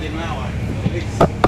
Ele não é hora.